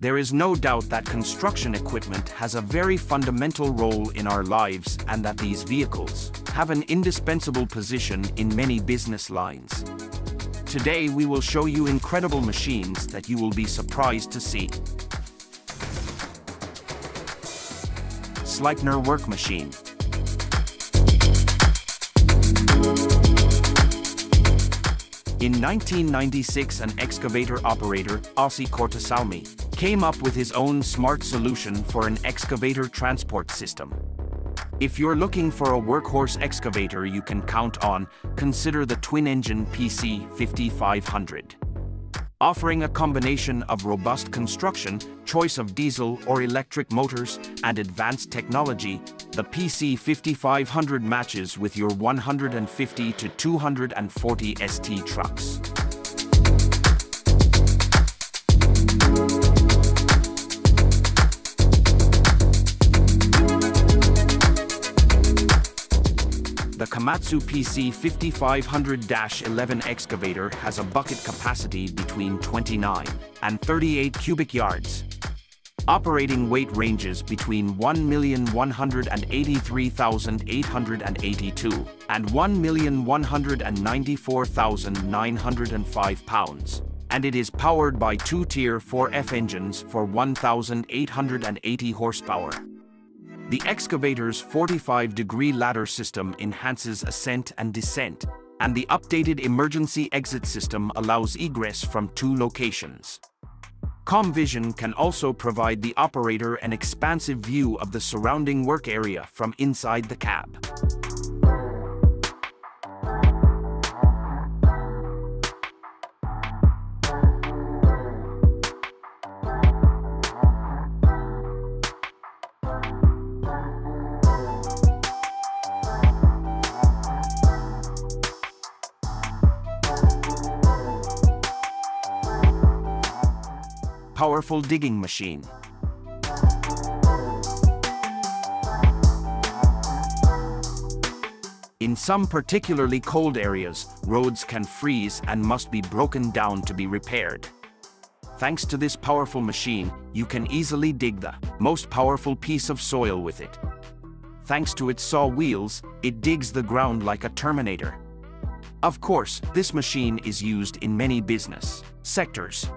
There is no doubt that construction equipment has a very fundamental role in our lives and that these vehicles have an indispensable position in many business lines. Today we will show you incredible machines that you will be surprised to see. Sleipner Work Machine In 1996, an excavator operator, Ossi Kortesalmi, came up with his own smart solution for an excavator transport system. If you're looking for a workhorse excavator you can count on, consider the twin-engine PC 5500. Offering a combination of robust construction, choice of diesel or electric motors, and advanced technology, the PC 5500 matches with your 150 to 240 ST trucks. Komatsu PC 5500-11 excavator has a bucket capacity between 29 and 38 cubic yards. Operating weight ranges between 1,183,882 and 1,194,905 pounds, and it is powered by two Tier 4F engines for 1,880 horsepower. The excavator's 45-degree ladder system enhances ascent and descent, and the updated emergency exit system allows egress from two locations. KomVision can also provide the operator an expansive view of the surrounding work area from inside the cab. Powerful digging machine. In some particularly cold areas, roads can freeze and must be broken down to be repaired. Thanks to this powerful machine, you can easily dig the most powerful piece of soil with it. Thanks to its saw wheels, it digs the ground like a Terminator. Of course, this machine is used in many business sectors,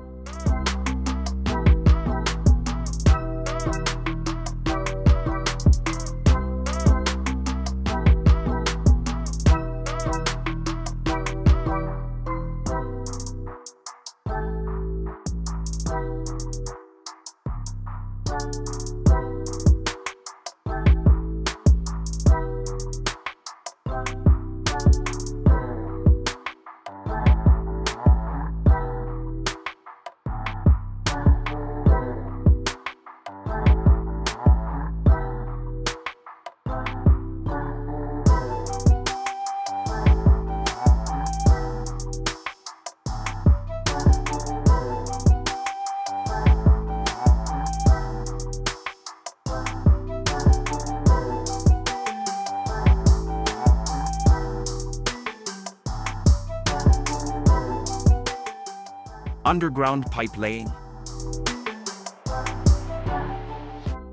underground pipe laying.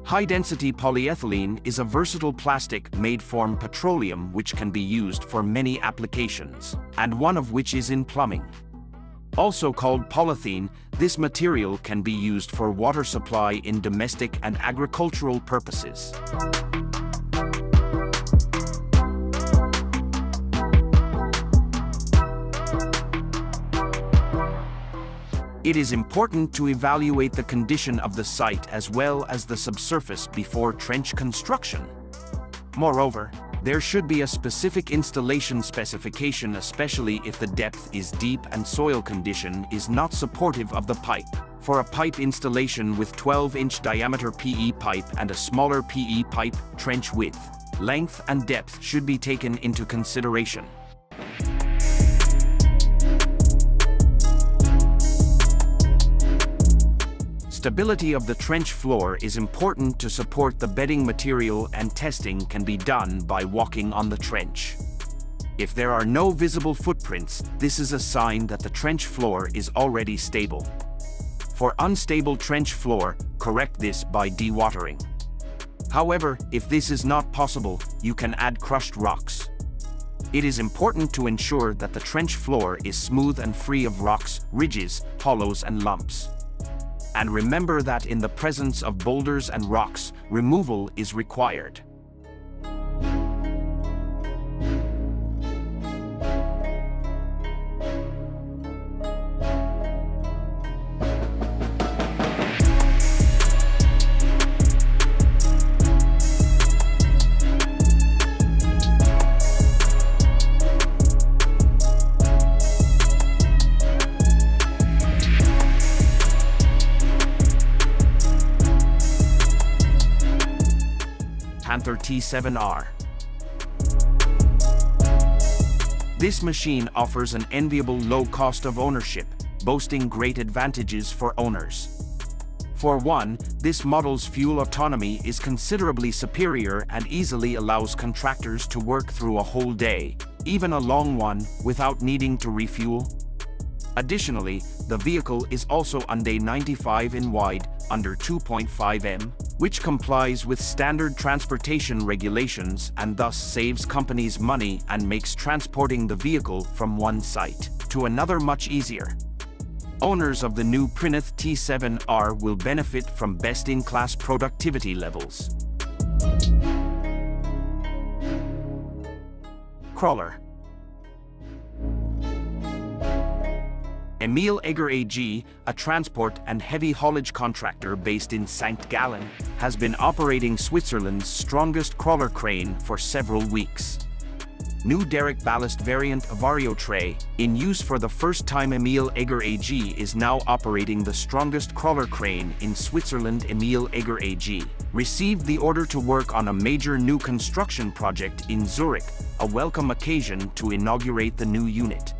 High-density polyethylene is a versatile plastic made from petroleum which can be used for many applications, and one of which is in plumbing. Also called polythene, this material can be used for water supply in domestic and agricultural purposes. It is important to evaluate the condition of the site as well as the subsurface before trench construction. Moreover, there should be a specific installation specification especially if the depth is deep and soil condition is not supportive of the pipe. For a pipe installation with 12-inch diameter PE pipe and a smaller PE pipe trench width, length and depth should be taken into consideration. Stability of the trench floor is important to support the bedding material and testing can be done by walking on the trench. If there are no visible footprints, this is a sign that the trench floor is already stable. For unstable trench floor, correct this by dewatering. However, if this is not possible, you can add crushed rocks. It is important to ensure that the trench floor is smooth and free of rocks, ridges, hollows and lumps. And remember that in the presence of boulders and rocks, removal is required. Panther T7R. This machine offers an enviable low cost of ownership, boasting great advantages for owners. For one, this model's fuel autonomy is considerably superior and easily allows contractors to work through a whole day, even a long one, without needing to refuel. Additionally, the vehicle is also under 95 in wide, under 2.5 m, which complies with standard transportation regulations and thus saves companies money and makes transporting the vehicle from one site to another much easier. Owners of the new Prinoth T7R will benefit from best-in-class productivity levels. Crawler Emil Egger AG, a transport and heavy haulage contractor based in St. Gallen, has been operating Switzerland's strongest crawler crane for several weeks. New derrick ballast variant Vario Tray, in use for the first time Emil Egger AG is now operating the strongest crawler crane in Switzerland Emil Egger AG, received the order to work on a major new construction project in Zurich, a welcome occasion to inaugurate the new unit.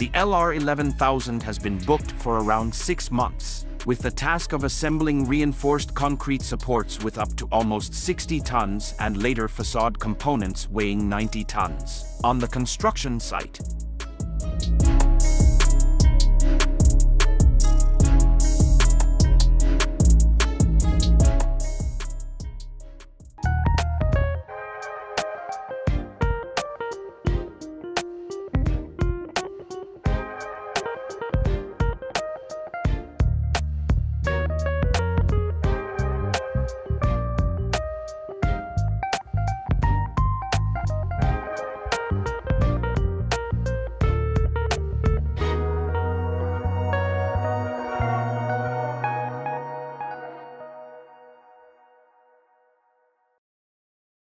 The LR11000 has been booked for around six months, with the task of assembling reinforced concrete supports with up to almost 60 tons and later facade components weighing 90 tons. On the construction site,